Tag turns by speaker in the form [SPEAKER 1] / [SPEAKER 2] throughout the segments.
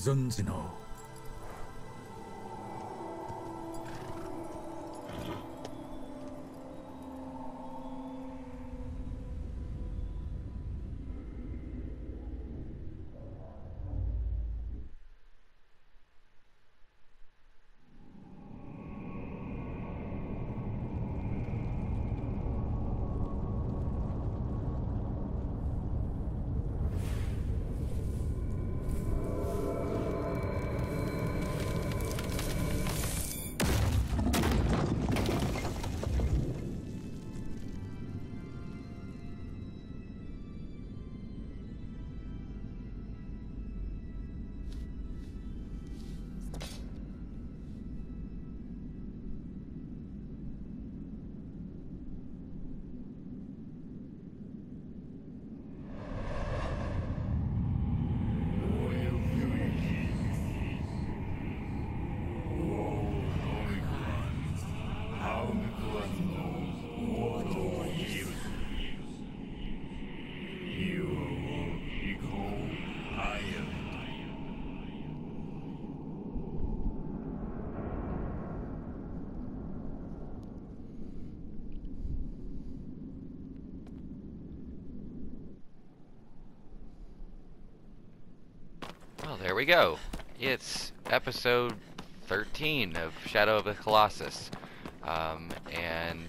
[SPEAKER 1] 存知
[SPEAKER 2] の there we go. It's episode 13 of Shadow of the Colossus. Um, and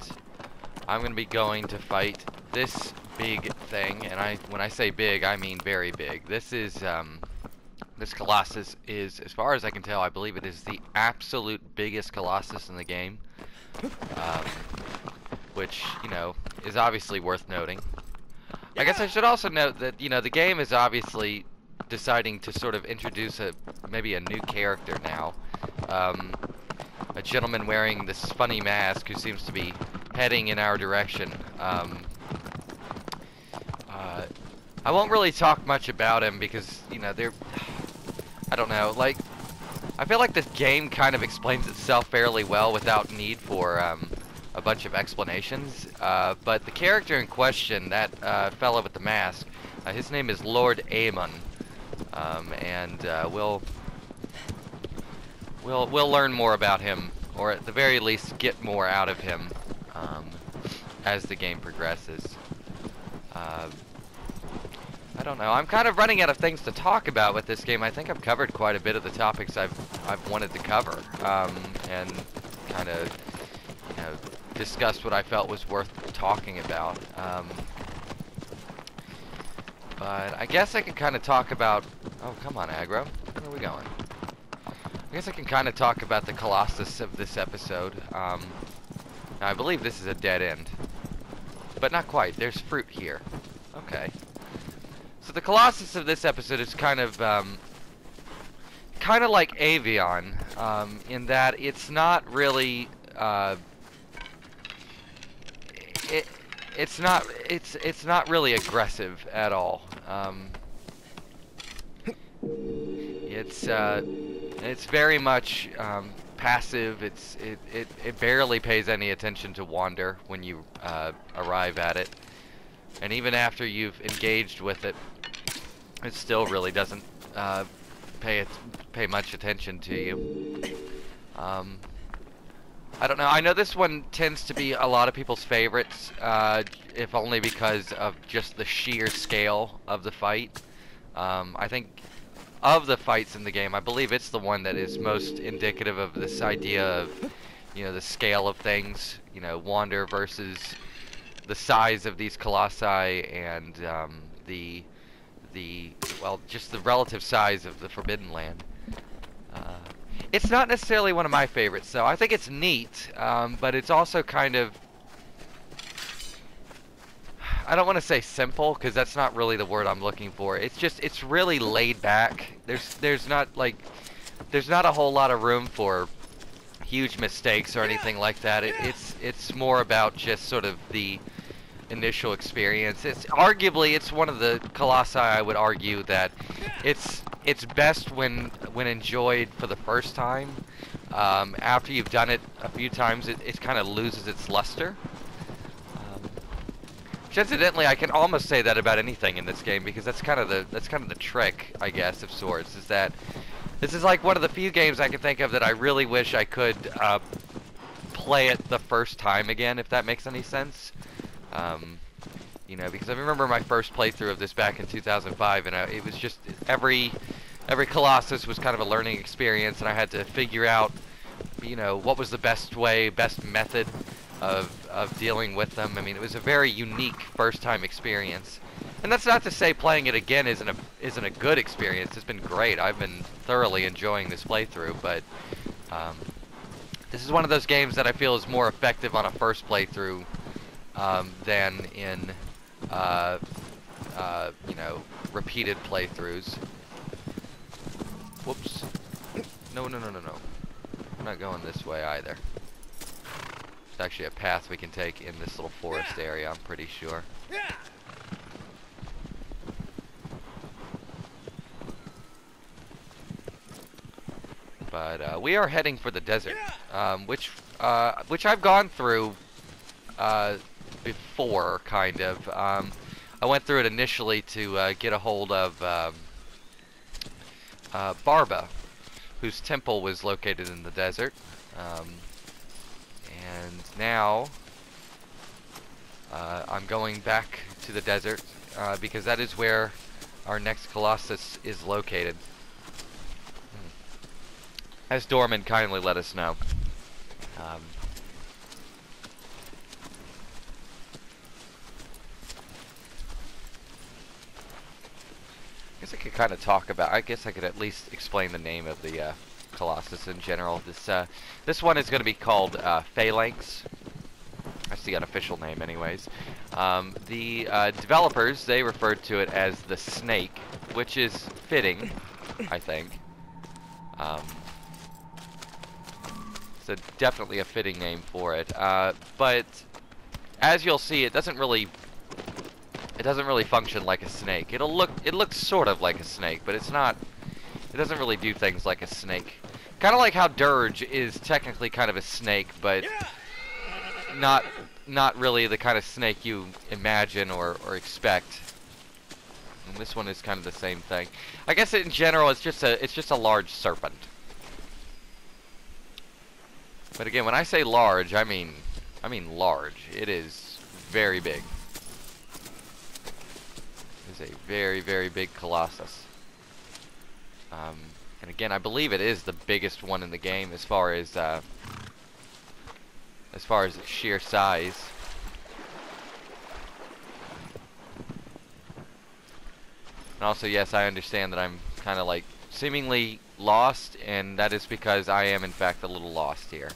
[SPEAKER 2] I'm going to be going to fight this big thing. And I, when I say big, I mean very big. This is, um, this Colossus is, as far as I can tell, I believe it is the absolute biggest Colossus in the game. Um, which, you know, is obviously worth noting. I guess I should also note that, you know, the game is obviously deciding to sort of introduce a maybe a new character now. Um, a gentleman wearing this funny mask who seems to be heading in our direction. Um, uh, I won't really talk much about him because, you know, they're... I don't know, like... I feel like this game kind of explains itself fairly well without need for um, a bunch of explanations. Uh, but the character in question, that uh, fellow with the mask, uh, his name is Lord Emon. Um, and uh, we'll we'll we'll learn more about him, or at the very least get more out of him um, as the game progresses. Uh, I don't know. I'm kind of running out of things to talk about with this game. I think I've covered quite a bit of the topics I've I've wanted to cover, um, and kind of you know discussed what I felt was worth talking about. But I guess I can kind of talk about... Oh, come on, Agro. Where are we going? I guess I can kind of talk about the Colossus of this episode. Um, now, I believe this is a dead end. But not quite. There's fruit here. Okay. So the Colossus of this episode is kind of... Um, kind of like Avion, um, in that it's not really... Uh, it, it's not it's it's not really aggressive at all. Um, it's uh, it's very much um, passive. It's it, it it barely pays any attention to wander when you uh, arrive at it, and even after you've engaged with it, it still really doesn't uh, pay it pay much attention to you. Um, I don't know. I know this one tends to be a lot of people's favorites, uh, if only because of just the sheer scale of the fight. Um, I think of the fights in the game, I believe it's the one that is most indicative of this idea of, you know, the scale of things. You know, Wander versus the size of these colossi and um, the the well, just the relative size of the Forbidden Land. Uh, it's not necessarily one of my favorites, so I think it's neat, um, but it's also kind of... I don't want to say simple, because that's not really the word I'm looking for. It's just, it's really laid back. There's, there's not, like, there's not a whole lot of room for huge mistakes or anything like that. It, it's, it's more about just sort of the initial experience. It's arguably it's one of the colossi I would argue that it's it's best when when enjoyed for the first time. Um, after you've done it a few times, it, it kind of loses its luster. Um, which incidentally, I can almost say that about anything in this game because that's kind of the that's kind of the trick, I guess, of Swords is that This is like one of the few games I can think of that I really wish I could uh, play it the first time again, if that makes any sense. Um, you know, because I remember my first playthrough of this back in 2005, and I, it was just every every Colossus was kind of a learning experience, and I had to figure out, you know, what was the best way, best method of of dealing with them. I mean, it was a very unique first time experience. And that's not to say playing it again isn't a isn't a good experience. It's been great. I've been thoroughly enjoying this playthrough, but um, this is one of those games that I feel is more effective on a first playthrough um, than in uh, uh, you know repeated playthroughs. Whoops. No, no, no, no, no. I'm not going this way either. It's actually a path we can take in this little forest area, I'm pretty sure. But uh, we are heading for the desert, um, which uh, which I've gone through uh, before, kind of. Um, I went through it initially to uh, get a hold of um, uh, Barba, whose temple was located in the desert. Um, and now uh, I'm going back to the desert because that is where our next Colossus is located as Dormin kindly let us know. Um, I guess I could kind of talk about. I guess I could at least explain the name of the uh, Colossus in general. This uh, this one is going to be called uh, Phalanx. That's the unofficial name, anyways. Um, the uh, developers they referred to it as the Snake, which is fitting, I think. Um, a definitely a fitting name for it. Uh, but as you'll see, it doesn't really it doesn't really function like a snake. It'll look it looks sort of like a snake, but it's not. It doesn't really do things like a snake. Kind of like how Dirge is technically kind of a snake, but not not really the kind of snake you imagine or, or expect. And this one is kind of the same thing. I guess in general, it's just a it's just a large serpent. But again, when I say large, I mean, I mean large. It is very big. Is a very, very big Colossus. Um, and again, I believe it is the biggest one in the game as far as, uh, as far as sheer size. And also, yes, I understand that I'm kind of like seemingly lost, and that is because I am in fact a little lost here.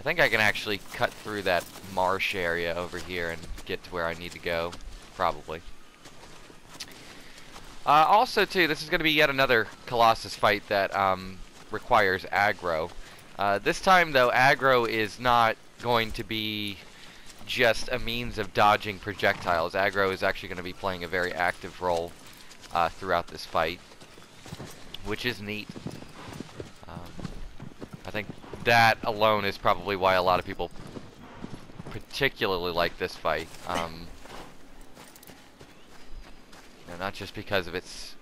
[SPEAKER 2] I think I can actually cut through that marsh area over here and get to where I need to go, probably. Uh, also, too, this is going to be yet another Colossus fight that um, requires Agro. Uh, this time, though, Agro is not going to be just a means of dodging projectiles. Agro is actually going to be playing a very active role uh, throughout this fight which is neat. Um, I think that alone is probably why a lot of people particularly like this fight. Um, not just because of its,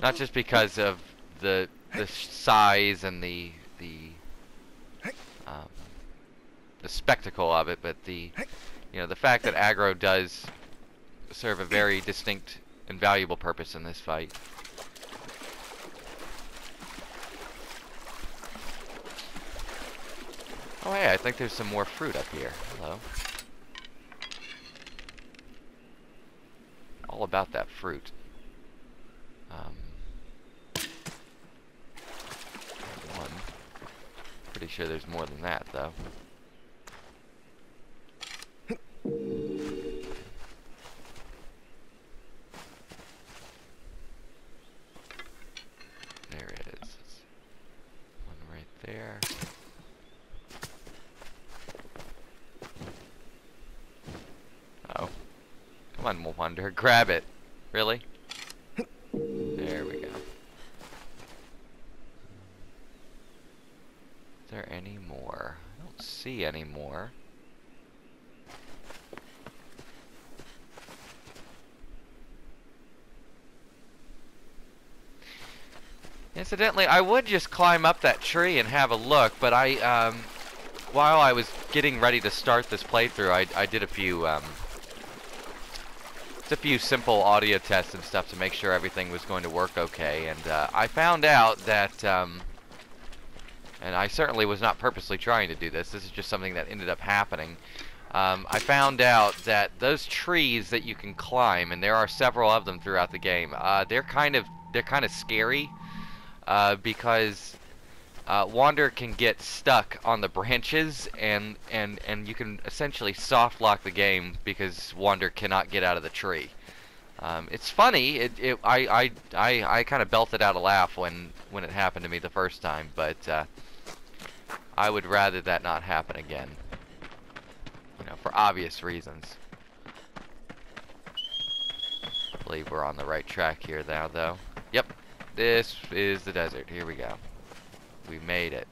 [SPEAKER 2] not just because of the the size and the the um, the spectacle of it, but the you know the fact that Agro does serve a very distinct and valuable purpose in this fight. Oh hey, I think there's some more fruit up here. Hello. All about that fruit. Um, one. Pretty sure there's more than that, though. There it is. One right there. Wander. Grab it. Really? There we go. Is there any more? I don't see any more. Incidentally, I would just climb up that tree and have a look, but I, um, while I was getting ready to start this playthrough, I, I did a few, um, a few simple audio tests and stuff to make sure everything was going to work okay, and uh, I found out that, um, and I certainly was not purposely trying to do this, this is just something that ended up happening. Um, I found out that those trees that you can climb, and there are several of them throughout the game, uh, they're kind of, they're kind of scary uh, because uh, Wander can get stuck on the branches and and and you can essentially soft lock the game because Wander cannot get out of the tree. Um, it's funny. It, it I I I, I kind of belted out a laugh when when it happened to me the first time, but uh, I would rather that not happen again. You know, for obvious reasons. I believe we're on the right track here now, though. Yep, this is the desert. Here we go. We made it.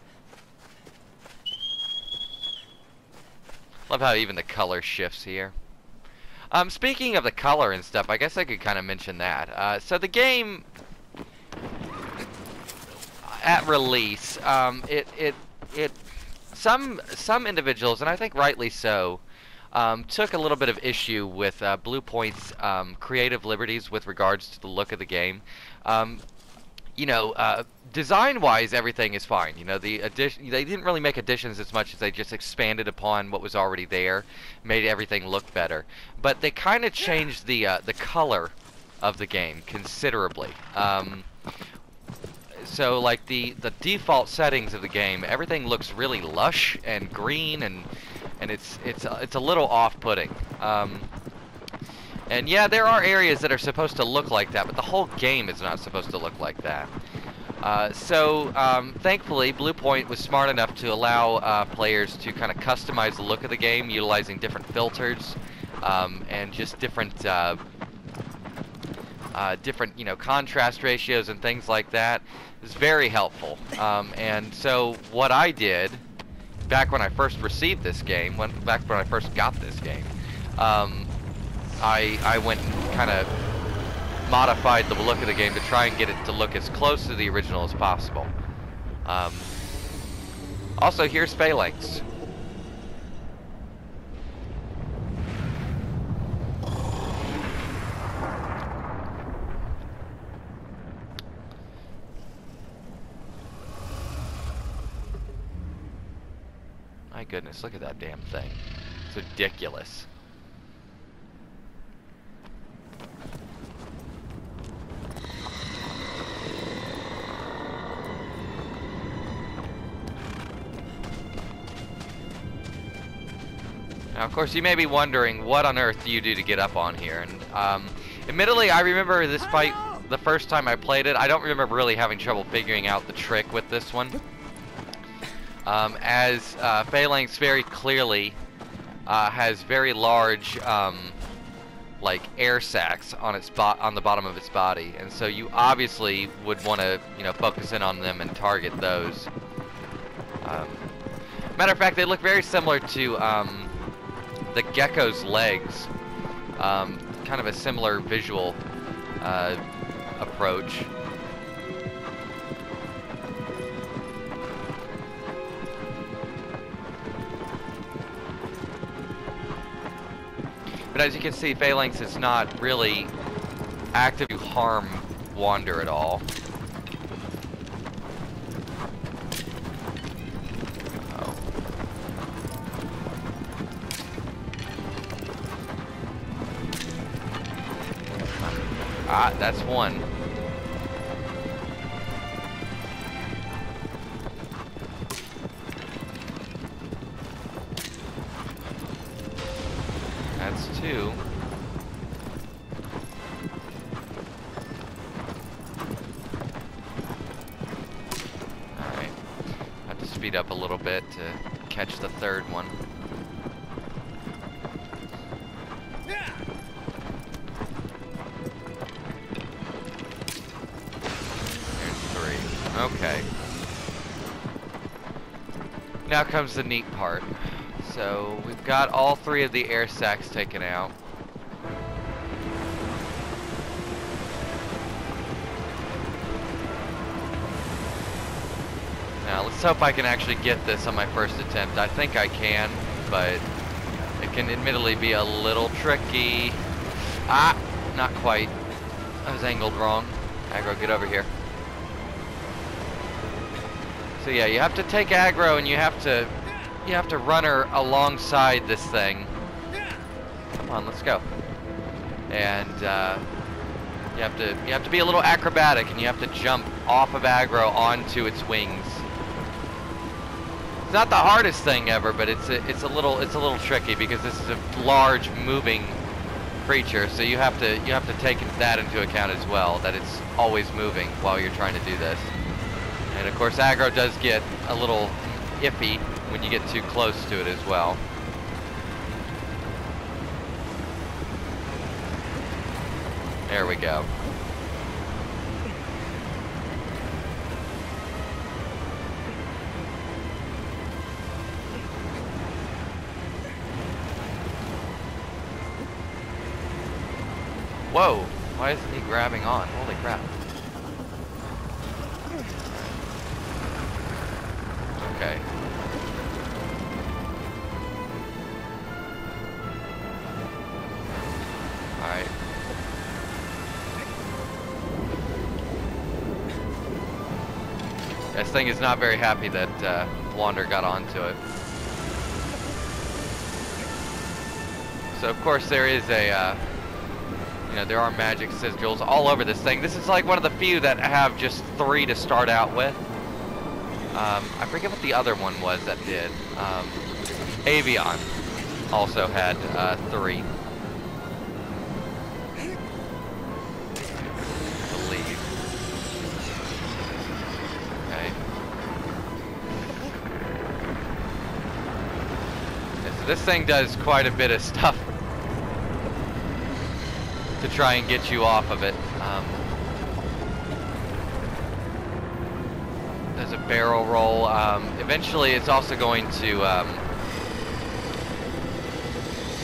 [SPEAKER 2] Love how even the color shifts here. Um, speaking of the color and stuff, I guess I could kind of mention that. Uh, so the game, at release, um, it, it, it, some, some individuals, and I think rightly so, um, took a little bit of issue with uh, Bluepoint's um, creative liberties with regards to the look of the game. Um, you know, uh, design-wise, everything is fine. You know, the addition they didn't really make additions as much as they just expanded upon what was already there, made everything look better. But they kind of changed the uh, the color of the game considerably. Um, so, like the the default settings of the game, everything looks really lush and green, and and it's it's it's a little off-putting. Um, and yeah, there are areas that are supposed to look like that, but the whole game is not supposed to look like that. Uh, so, um, thankfully, Bluepoint was smart enough to allow uh, players to kind of customize the look of the game utilizing different filters um, and just different, uh, uh different, you know, contrast ratios and things like that. It's very helpful. Um, and so, what I did back when I first received this game, when back when I first got this game, um, I, I went kind of modified the look of the game to try and get it to look as close to the original as possible. Um, also, here's Phalanx. My goodness, look at that damn thing. It's ridiculous. Now, of course, you may be wondering, what on earth do you do to get up on here? And, um, admittedly, I remember this fight the first time I played it. I don't remember really having trouble figuring out the trick with this one. Um, as uh, Phalanx very clearly uh, has very large, um, like air sacs on its on the bottom of its body, and so you obviously would want to, you know, focus in on them and target those. Um, matter of fact, they look very similar to um, the gecko's legs. Um, kind of a similar visual uh, approach. But as you can see, Phalanx is not really active to harm Wander at all. Ah, that's one. That's two. Alright. I have to speed up a little bit to catch the third one. Now comes the neat part. So we've got all three of the air sacs taken out. Now let's hope I can actually get this on my first attempt. I think I can, but it can admittedly be a little tricky. Ah, not quite. I was angled wrong. Agro, get over here. So yeah, you have to take Agro and you have to you have to run her alongside this thing. Come on, let's go. And uh, you have to you have to be a little acrobatic and you have to jump off of Agro onto its wings. It's not the hardest thing ever, but it's a, it's a little it's a little tricky because this is a large moving creature, so you have to you have to take that into account as well, that it's always moving while you're trying to do this. And of course Agro does get a little iffy when you get too close to it as well. There we go. Whoa! Why isn't he grabbing on? Holy crap. Okay. Alright. This thing is not very happy that uh, Wander got onto it. So of course there is a, uh, you know, there are magic sigils all over this thing. This is like one of the few that have just three to start out with. Um, I forget what the other one was that did. Um, Avion also had uh, three. This thing does quite a bit of stuff to try and get you off of it. Um, barrel roll. Um, eventually, it's also going to, um,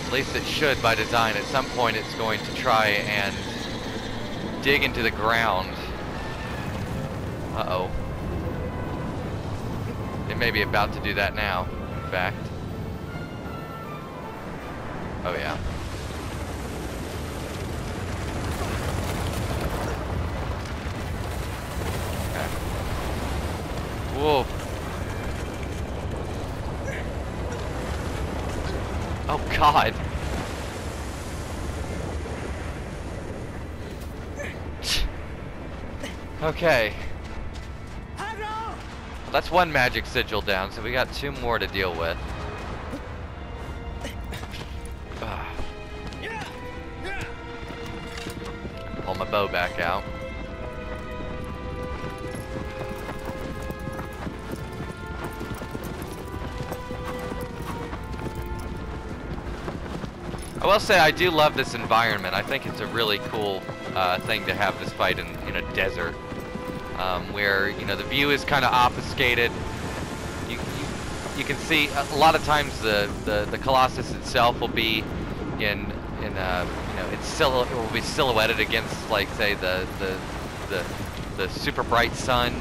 [SPEAKER 2] at least it should by design, at some point it's going to try and dig into the ground. Uh-oh. It may be about to do that now, in fact. Oh yeah. Okay. Whoa. Oh god. Okay. That's one magic sigil down, so we got two more to deal with. Pull my bow back out. I will say I do love this environment. I think it's a really cool uh, thing to have this fight in, in a desert, um, where you know the view is kind of obfuscated. You, you, you can see a lot of times the, the, the Colossus itself will be in in uh, you know it's sil it will be silhouetted against like say the the the, the super bright sun.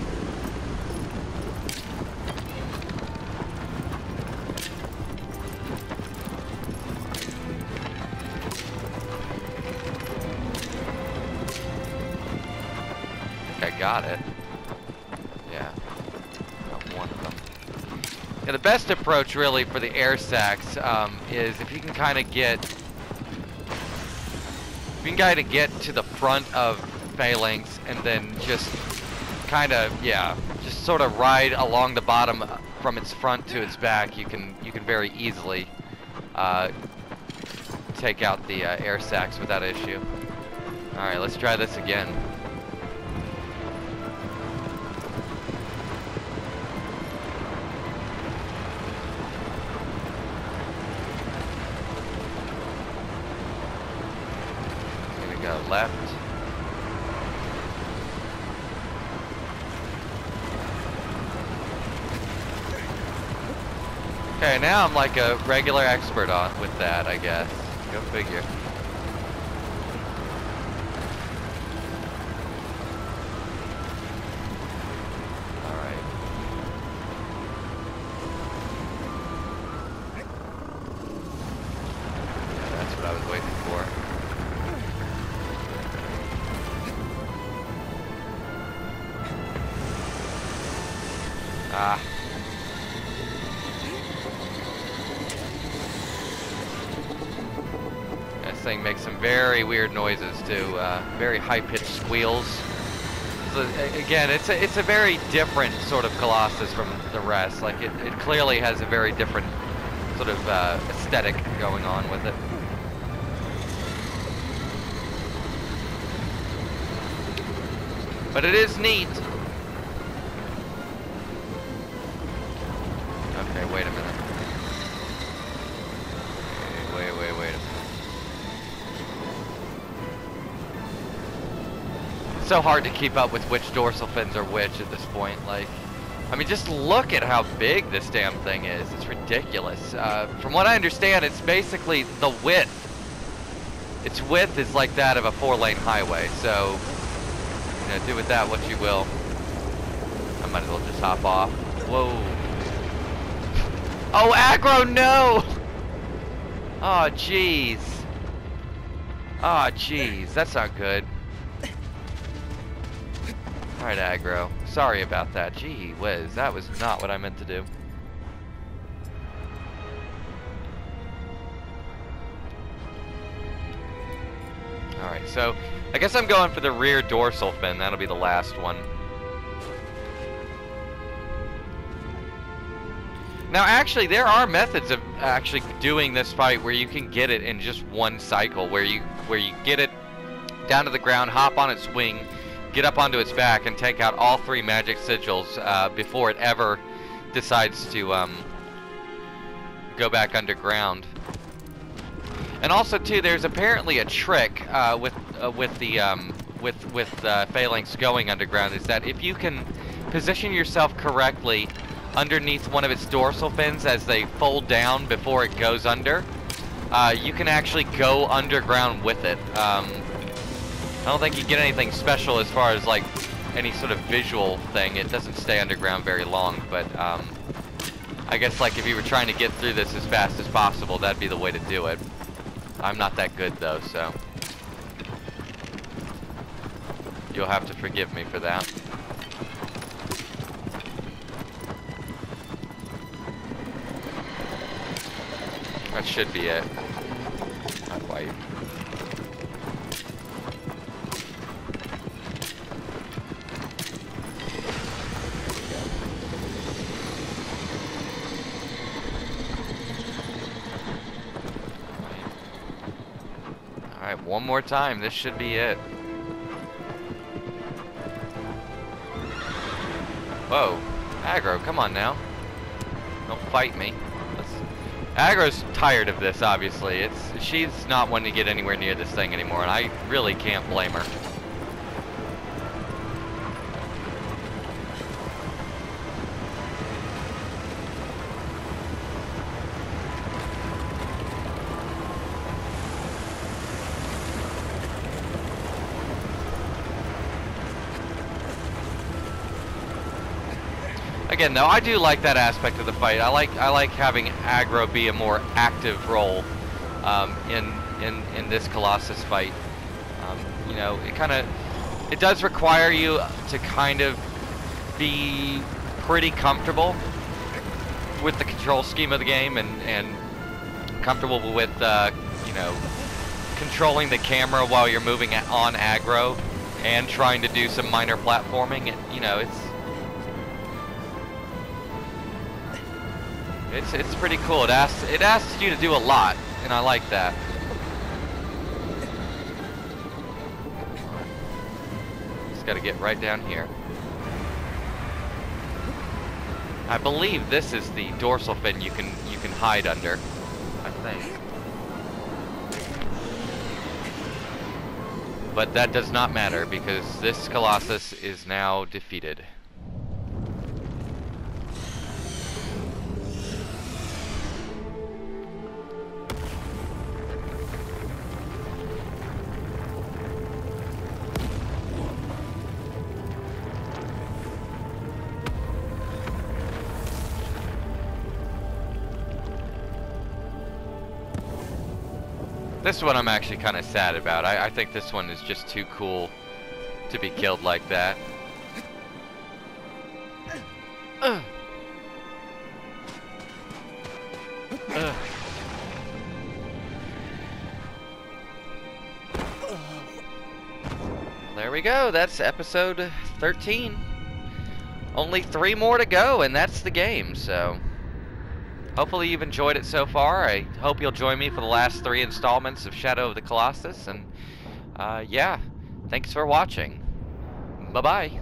[SPEAKER 2] Got it. Yeah. Got one of them. Yeah, the best approach really for the air sacs um, is if you can kind of get, if you can kind of get to the front of Phalanx and then just kind of, yeah, just sort of ride along the bottom uh, from its front to its back. You can you can very easily uh, take out the uh, air sacs without issue. All right, let's try this again. Left. Okay, now I'm like a regular expert on with that, I guess. Go figure. Ah. This thing makes some very weird noises too. Uh, very high-pitched squeals. So, again, it's a it's a very different sort of Colossus from the rest. Like it, it clearly has a very different sort of uh, aesthetic going on with it. But it is neat. So hard to keep up with which dorsal fins are which at this point. Like, I mean, just look at how big this damn thing is. It's ridiculous. Uh, from what I understand, it's basically the width. Its width is like that of a four-lane highway, so you know, do with that what you will. I might as well just hop off. Whoa. Oh, Agro, no! Oh, jeez. Oh, jeez. That's not good. Agro. Sorry about that. Gee whiz, that was not what I meant to do. Alright, so I guess I'm going for the rear dorsal fin. That'll be the last one. Now, actually, there are methods of actually doing this fight where you can get it in just one cycle, where you where you get it down to the ground, hop on its wing, get up onto its back, and take out all three magic sigils uh, before it ever decides to um, go back underground. And also too, there's apparently a trick uh, with uh, with the um, with with uh, phalanx going underground is that if you can position yourself correctly underneath one of its dorsal fins as they fold down before it goes under, uh, you can actually go underground with it. Um, I don't think you get anything special as far as like any sort of visual thing. It doesn't stay underground very long, but um, I guess like if you were trying to get through this as fast as possible, that'd be the way to do it. I'm not that good though, so you'll have to forgive me for that. That should be it. One more time. This should be it. Whoa. Agro, come on now. Don't fight me. Agro's tired of this, obviously. It's She's not wanting to get anywhere near this thing anymore, and I really can't blame her. Again, though, I do like that aspect of the fight. I like I like having Agro be a more active role um, in in in this Colossus fight. Um, you know, it kind of it does require you to kind of be pretty comfortable with the control scheme of the game and and comfortable with uh, you know controlling the camera while you're moving on Agro and trying to do some minor platforming. It, you know, it's It's it's pretty cool. It asks it asks you to do a lot, and I like that. Just got to get right down here. I believe this is the dorsal fin you can you can hide under. I think. But that does not matter because this Colossus is now defeated. This one I'm actually kind of sad about. I, I think this one is just too cool to be killed like that. Ugh. Ugh. There we go. That's episode 13. Only three more to go, and that's the game, so... Hopefully you've enjoyed it so far. I hope you'll join me for the last three installments of Shadow of the Colossus, and... Uh, yeah. Thanks for watching. Bye-bye.